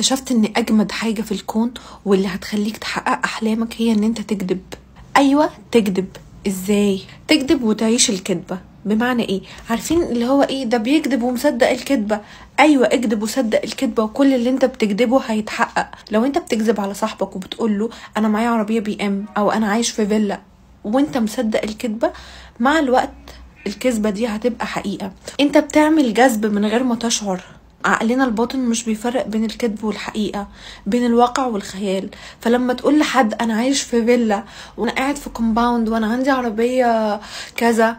اكتشفت إن أجمد حاجة في الكون واللي هتخليك تحقق أحلامك هي إن أنت تكذب. أيوه تكذب. إزاي؟ تكذب وتعيش الكذبة. بمعنى إيه؟ عارفين اللي هو إيه؟ ده بيكذب ومصدق الكذبة. أيوه اكذب وصدق الكذبة وكل اللي أنت بتكذبه هيتحقق. لو أنت بتكذب على صاحبك وبتقول له أنا معايا عربية بي إم أو أنا عايش في فيلا وأنت مصدق الكذبة مع الوقت الكذبة دي هتبقى حقيقة. أنت بتعمل جذب من غير ما تشعر. عقلنا الباطن مش بيفرق بين الكذب والحقيقة بين الواقع والخيال. فلما تقول لحد أنا عايش في فيلا وأنا قاعد في كومباوند وأنا عندي عربية كذا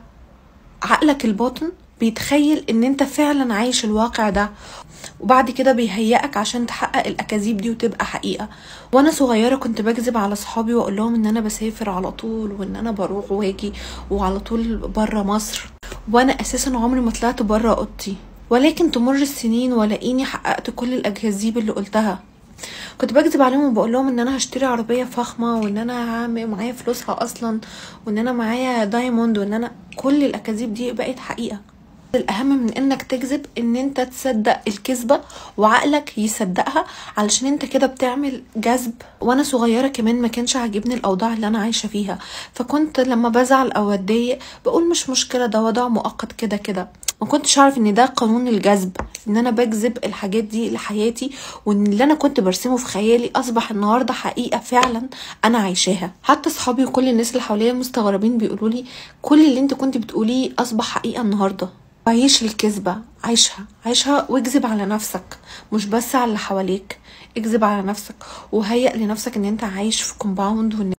عقلك الباطن بيتخيل إن أنت فعلا عايش الواقع ده. وبعد كده بيهيئك عشان تحقق الأكاذيب دي وتبقى حقيقة. وأنا صغيرة كنت بكذب على صحابي وأقول لهم إن أنا بسافر على طول وإن أنا بروح واجي وعلى طول بره مصر. وأنا أساسا عمري ما طلعت بره أوضتي. ولكن تمر السنين ولاقيني حققت كل الاكاذيب اللي قلتها. كنت بكذب عليهم وبقول لهم إن أنا هشتري عربية فخمة وإن أنا هعمل معايا فلوسها أصلا وإن أنا معايا دايموند وإن أنا كل الاكاذيب دي بقت حقيقة. الأهم من إنك تكذب إن أنت تصدق الكذبة وعقلك يصدقها علشان أنت كده بتعمل جذب. وأنا صغيرة كمان ما كانش عاجبني الأوضاع اللي أنا عايشة فيها. فكنت لما بزعل أو أتضايق بقول مش مشكلة ده وضع مؤقت كده كده. ما كنتش اعرف إن ده قانون الجذب إن أنا بجذب الحاجات دي لحياتي وإن اللي أنا كنت برسمه في خيالي أصبح النهارده حقيقة فعلا أنا عايشاها. حتى أصحابي وكل الناس اللي حواليا مستغربين بيقولوا لي كل اللي أنت كنت بتقوليه أصبح حقيقة النهارده. عيش الكذبة عيشها عيشها واكذب على نفسك مش بس على اللي حواليك اكذب على نفسك وهيئ لنفسك إن أنت عايش في كومباوند